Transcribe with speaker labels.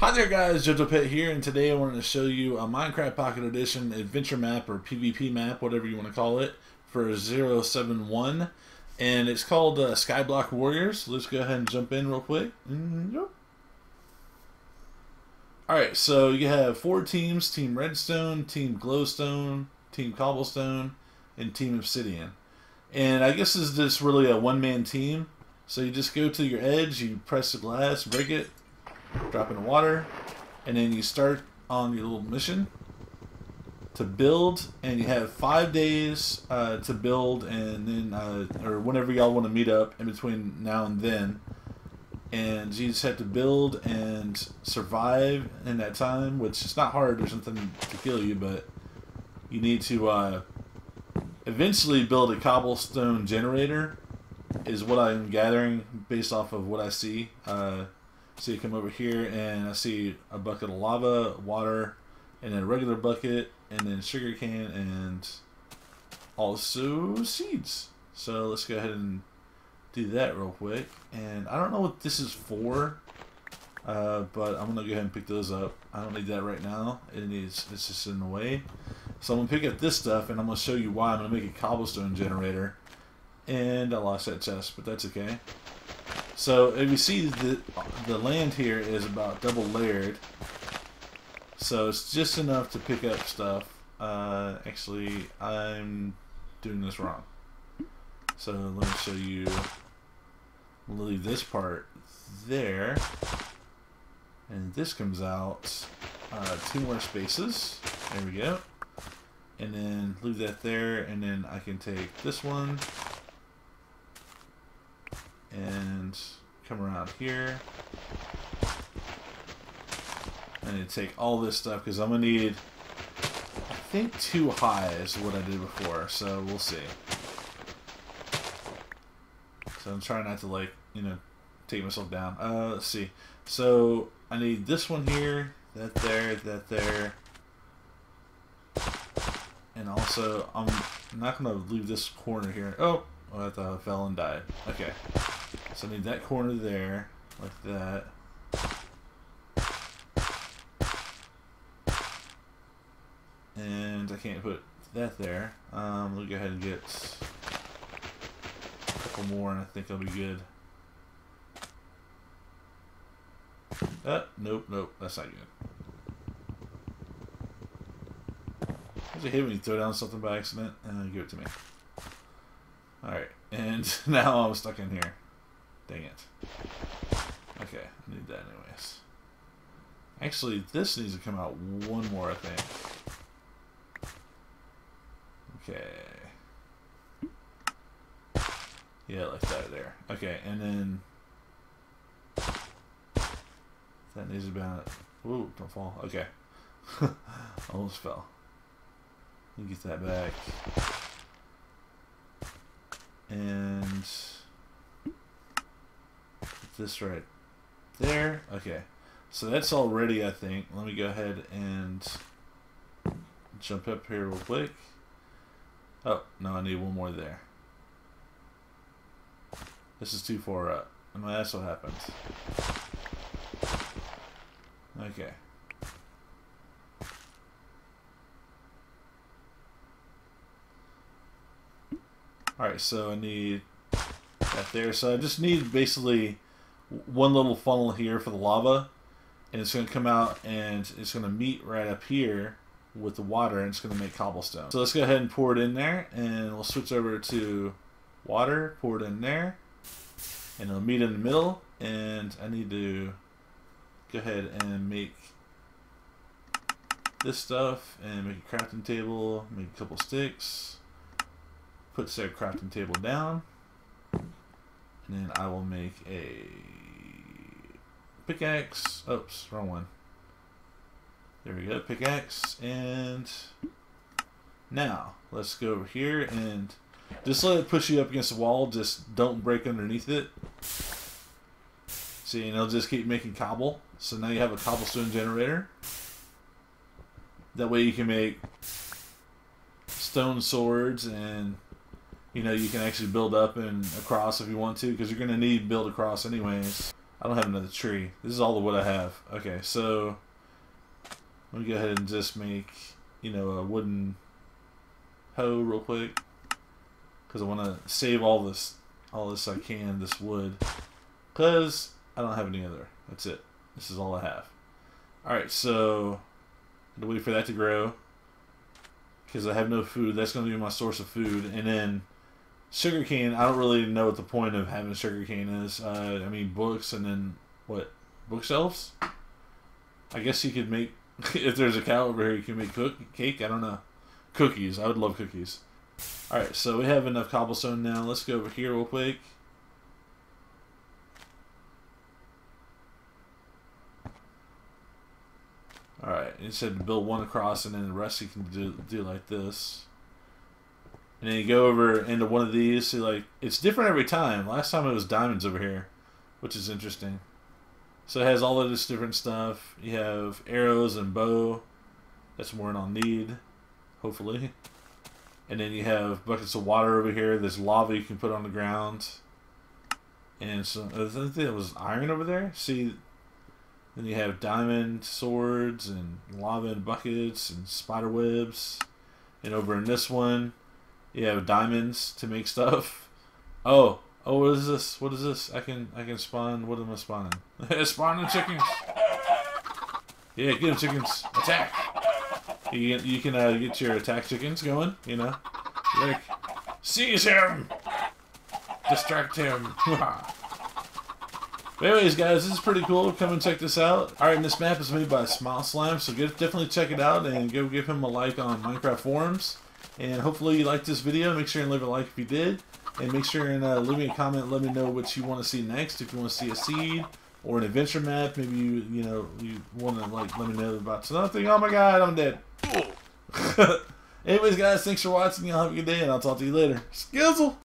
Speaker 1: Hi there guys, JojoPet here, and today I wanted to show you a Minecraft Pocket Edition adventure map or PvP map, whatever you want to call it, for 071. And it's called uh, Skyblock Warriors. Let's go ahead and jump in real quick. Mm -hmm. Alright, so you have four teams, Team Redstone, Team Glowstone, Team Cobblestone, and Team Obsidian. And I guess this is just really a one-man team. So you just go to your edge, you press the glass, break it, drop in water, and then you start on your little mission to build, and you have five days uh, to build, and then uh, or whenever y'all want to meet up in between now and then, and you just have to build and survive in that time, which is not hard. There's nothing to kill you, but you need to uh, eventually build a cobblestone generator. Is what I'm gathering based off of what I see. So you come over here and I see a bucket of lava, water, and then a regular bucket, and then sugar cane, and also seeds. So let's go ahead and do that real quick. And I don't know what this is for, uh, but I'm gonna go ahead and pick those up. I don't need that right now. It needs it's just in the way. So I'm gonna pick up this stuff, and I'm gonna show you why I'm gonna make a cobblestone generator. And I lost that chest, but that's okay. So if you see the the land here is about double layered, so it's just enough to pick up stuff. Uh, actually, I'm doing this wrong. So let me show you. We'll leave this part there, and this comes out uh, two more spaces. There we go. And then leave that there, and then I can take this one and come around here. I need to take all this stuff because I'm going to need, I think, two highs what I did before, so we'll see. So I'm trying not to, like, you know, take myself down. Uh, let's see. So I need this one here, that there, that there. And also, I'm not going to leave this corner here. Oh, oh, I thought I fell and died. Okay. So I need that corner there, like that. And I can't put that there. Um, me go ahead and get a couple more and I think I'll be good. Uh, nope, nope, that's not good. Does it hate when you throw down something by accident? And give it to me. Alright, and now I'm stuck in here. Dang it. Okay, I need that anyways. Actually, this needs to come out one more, I think. Okay. Yeah, like that there. Okay, and then... That needs on... Ooh, don't fall. Okay. Almost fell. Let me get that back. And this right there. Okay. So that's all ready, I think. Let me go ahead and jump up here real quick. Oh, no, I need one more there. This is too far up. And that's what happens. Okay. Alright, so I need that there. So I just need basically one little funnel here for the lava and it's going to come out and it's going to meet right up here with the water and it's going to make cobblestone. So let's go ahead and pour it in there and we'll switch over to water, pour it in there and it'll meet in the middle and I need to go ahead and make this stuff and make a crafting table, make a couple sticks, put said crafting table down and then I will make a pickaxe. Oops, wrong one. There we go, pickaxe. And now, let's go over here and just let it push you up against the wall. Just don't break underneath it. See, and it'll just keep making cobble. So now you have a cobblestone generator. That way you can make stone swords and you know you can actually build up and across if you want to because you're going to need build across anyways I don't have another tree. This is all the wood I have. Okay, so let me go ahead and just make, you know, a wooden hoe real quick. Because I want to save all this, all this I can, this wood. Because I don't have any other. That's it. This is all I have. Alright, so to wait for that to grow. Because I have no food. That's going to be my source of food. And then sugarcane, I don't really know what the point of having sugarcane is. Uh, I mean, books and then what? Bookshelves? I guess you could make, if there's a cow over here, you can make cook, cake. I don't know. Cookies. I would love cookies. Alright, so we have enough cobblestone now. Let's go over here real quick. Alright, it said to build one across and then the rest you can do, do like this. And then you go over into one of these, so like, it's different every time. Last time it was diamonds over here, which is interesting. So it has all of this different stuff. You have arrows and bow. That's more than I'll need, hopefully. And then you have buckets of water over here. There's lava you can put on the ground. And so, I think was iron over there. See, then you have diamond swords and lava and buckets and spider webs. And over in this one, you have diamonds to make stuff. Oh, oh, what is this? What is this? I can I can spawn. What am I spawning? spawning chickens. Yeah, get them chickens. Attack. You can, you can uh, get your attack chickens going. You know, like seize him, distract him. Anyways, guys, this is pretty cool. Come and check this out. All right, this map is made by SmileSlime, so get, definitely check it out and go give him a like on Minecraft forums. And hopefully you liked this video. Make sure and leave a like if you did. And make sure and uh, leave me a comment. Let me know what you want to see next. If you want to see a seed or an adventure map, maybe you you know you want to like let me know about something. Oh my God, I'm dead. Anyways, guys, thanks for watching. Y'all have a good day, and I'll talk to you later. Skizzle.